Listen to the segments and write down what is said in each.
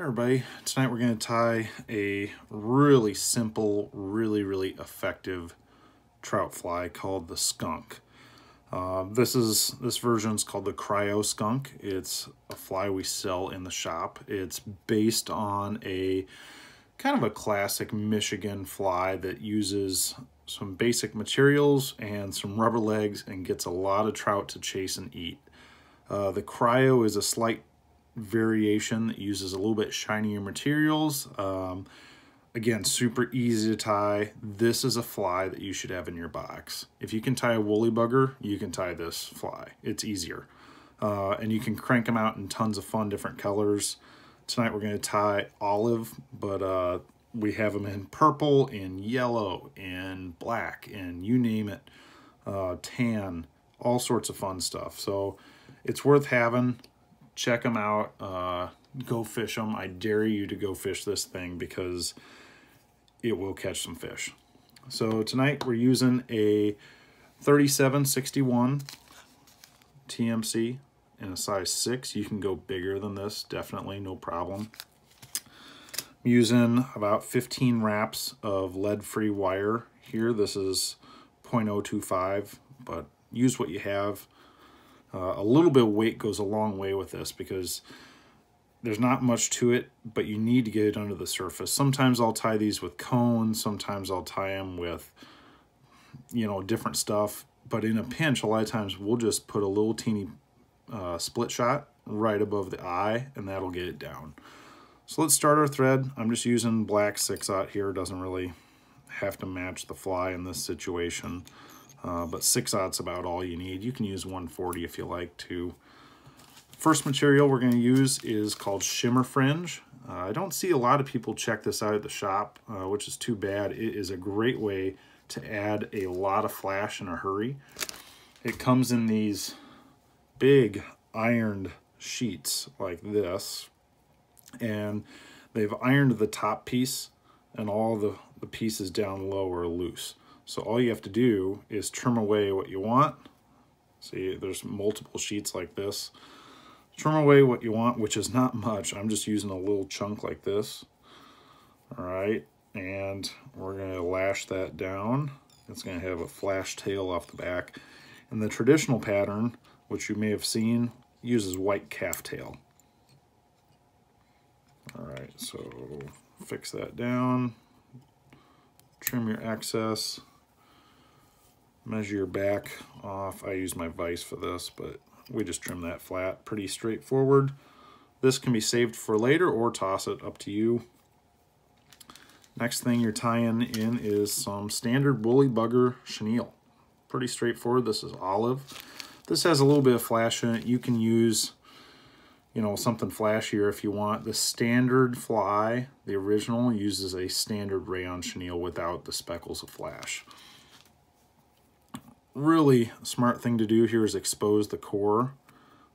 Hey everybody, tonight we're going to tie a really simple, really, really effective trout fly called the skunk. Uh, this is this version is called the cryo skunk. It's a fly we sell in the shop. It's based on a kind of a classic Michigan fly that uses some basic materials and some rubber legs and gets a lot of trout to chase and eat. Uh, the cryo is a slight variation that uses a little bit shinier materials. Um, again, super easy to tie. This is a fly that you should have in your box. If you can tie a woolly bugger, you can tie this fly. It's easier. Uh, and you can crank them out in tons of fun different colors. Tonight we're going to tie olive, but uh, we have them in purple, in yellow, in black, and you name it, uh, tan, all sorts of fun stuff. So it's worth having check them out. Uh, go fish them. I dare you to go fish this thing because it will catch some fish. So tonight we're using a 3761 TMC in a size 6. You can go bigger than this, definitely, no problem. I'm using about 15 wraps of lead-free wire here. This is 0.025, but use what you have. Uh, a little bit of weight goes a long way with this because there's not much to it, but you need to get it under the surface. Sometimes I'll tie these with cones, sometimes I'll tie them with, you know, different stuff. But in a pinch, a lot of times we'll just put a little teeny uh, split shot right above the eye, and that'll get it down. So let's start our thread. I'm just using black 6-aught here. It doesn't really have to match the fly in this situation. Uh, but 6-aughts about all you need. You can use 140 if you like to. First material we're going to use is called Shimmer Fringe. Uh, I don't see a lot of people check this out at the shop, uh, which is too bad. It is a great way to add a lot of flash in a hurry. It comes in these big ironed sheets like this, and they've ironed the top piece, and all the, the pieces down low are loose. So all you have to do is trim away what you want. See, there's multiple sheets like this. Trim away what you want, which is not much. I'm just using a little chunk like this. All right, and we're gonna lash that down. It's gonna have a flash tail off the back. And the traditional pattern, which you may have seen, uses white calf tail. All right, so fix that down, trim your excess measure your back off. I use my vise for this, but we just trim that flat. Pretty straightforward. This can be saved for later or toss it, up to you. Next thing you're tying in is some standard woolly bugger chenille. Pretty straightforward. This is olive. This has a little bit of flash in it. You can use, you know, something flashier if you want. The standard fly, the original, uses a standard rayon chenille without the speckles of flash really smart thing to do here is expose the core.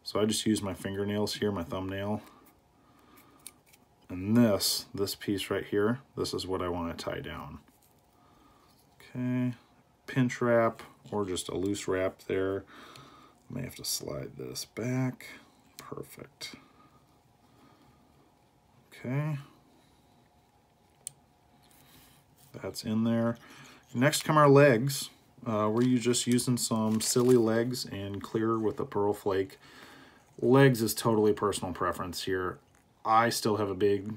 So I just use my fingernails here, my thumbnail. And this, this piece right here, this is what I want to tie down. Okay, pinch wrap or just a loose wrap there. May have to slide this back. Perfect. Okay. That's in there. Next come our legs. Uh, we're just using some silly legs and clear with a pearl flake. Legs is totally personal preference here. I still have a big,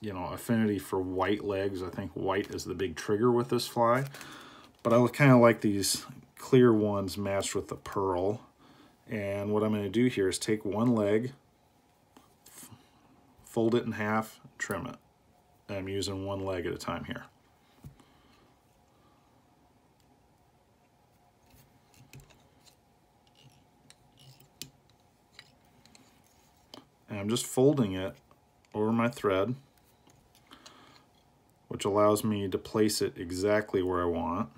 you know, affinity for white legs. I think white is the big trigger with this fly. But I kind of like these clear ones matched with the pearl. And what I'm going to do here is take one leg, fold it in half, trim it. I'm using one leg at a time here. And I'm just folding it over my thread which allows me to place it exactly where I want.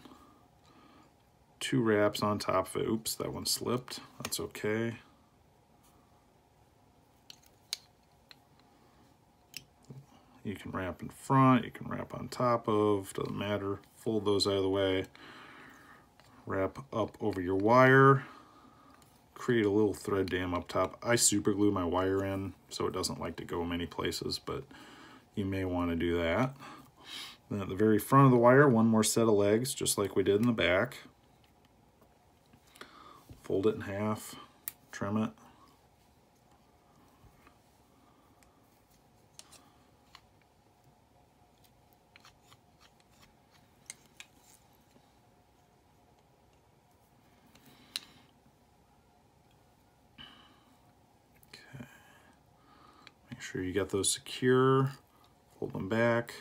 Two wraps on top of it. Oops, that one slipped. That's okay. You can wrap in front, you can wrap on top of, doesn't matter. Fold those out of the way. Wrap up over your wire, create a little thread dam up top. I super glue my wire in so it doesn't like to go many places, but you may want to do that. Then at the very front of the wire, one more set of legs, just like we did in the back. Fold it in half, trim it. Make sure you get those secure, fold them back,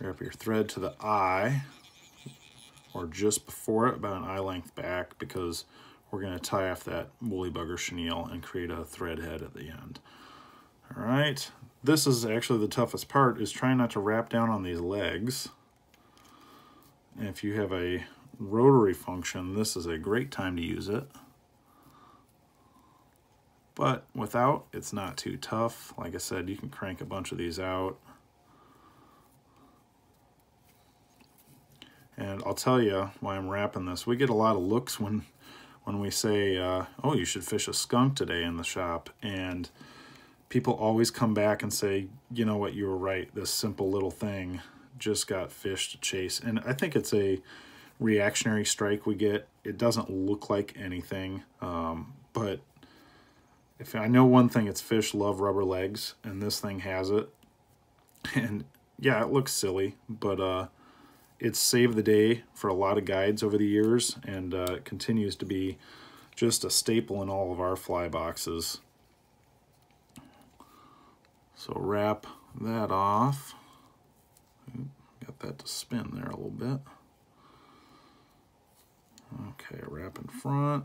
wrap your thread to the eye, or just before it, about an eye length back, because we're gonna tie off that woolly bugger chenille and create a thread head at the end. All right, this is actually the toughest part, is trying not to wrap down on these legs. And if you have a rotary function, this is a great time to use it. But without, it's not too tough. Like I said, you can crank a bunch of these out. And I'll tell you why I'm wrapping this. We get a lot of looks when when we say, uh, oh, you should fish a skunk today in the shop. And people always come back and say, you know what, you were right. This simple little thing just got fish to chase. And I think it's a reactionary strike we get. It doesn't look like anything, um, but if I know one thing, it's fish love rubber legs, and this thing has it. And yeah, it looks silly, but uh, it's saved the day for a lot of guides over the years, and uh, it continues to be just a staple in all of our fly boxes. So wrap that off. Got that to spin there a little bit. Okay, wrap in front.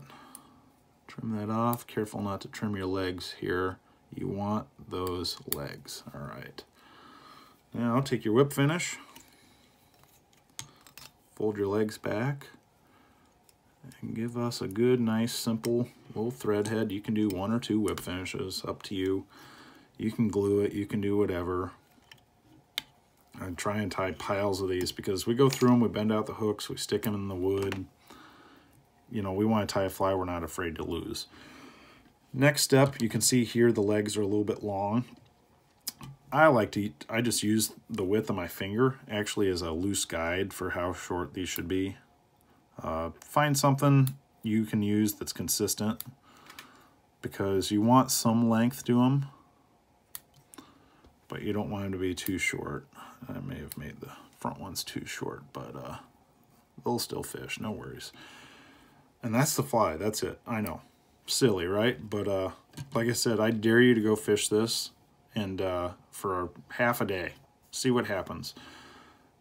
Trim that off. Careful not to trim your legs here. You want those legs. All right. Now take your whip finish. Fold your legs back. And give us a good, nice, simple little thread head. You can do one or two whip finishes. Up to you. You can glue it. You can do whatever. I try and tie piles of these because we go through them, we bend out the hooks, we stick them in the wood, you know, we want to tie a fly we're not afraid to lose. Next step, you can see here the legs are a little bit long. I like to, I just use the width of my finger actually as a loose guide for how short these should be. Uh, find something you can use that's consistent because you want some length to them, but you don't want them to be too short. I may have made the front ones too short, but uh, they'll still fish, no worries. And that's the fly. That's it. I know. Silly, right? But uh, like I said, I dare you to go fish this and uh, for half a day. See what happens.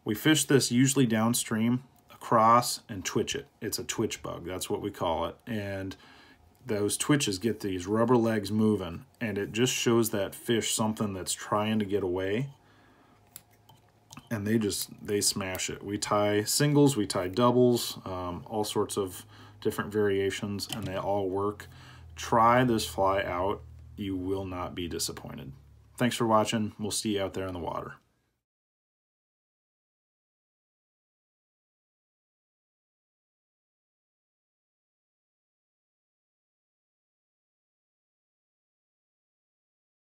We fish this usually downstream, across, and twitch it. It's a twitch bug. That's what we call it. And those twitches get these rubber legs moving, and it just shows that fish something that's trying to get away and they just they smash it we tie singles we tie doubles um, all sorts of different variations, and they all work. Try this fly out. You will not be disappointed. Thanks for watching. We'll see you out there in the water.